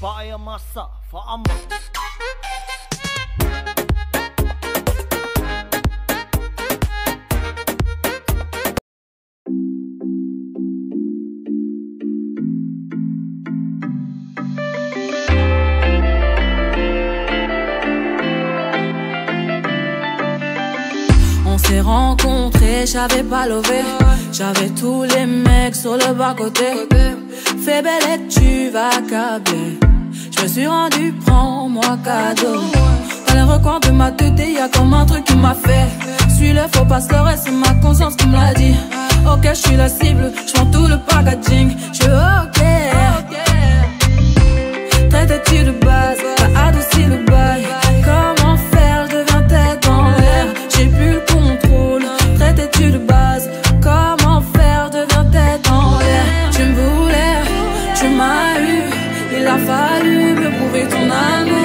Fire massa, fama. On s'est rencontrés, j'avais pas levé. J'avais tous les mecs sur le bas côté. Fais belle et tu vas câbler. Je suis rendu, prends-moi cadeau. Dans les recoins de ma tête, y a comme un truc qui m'a fait. Suis le faux pas le c'est ma conscience qui me l'a dit. Ok, je suis la cible, je tout le packaging. Je ok. Traite-tu de base, t'as adouci le bail. Comment faire, je deviens tête en l'air. J'ai plus le contrôle. Traite-tu de base, comment faire, je deviens tête en l'air. Tu me voulais, tu m'as il a fallu me prouver ton amour.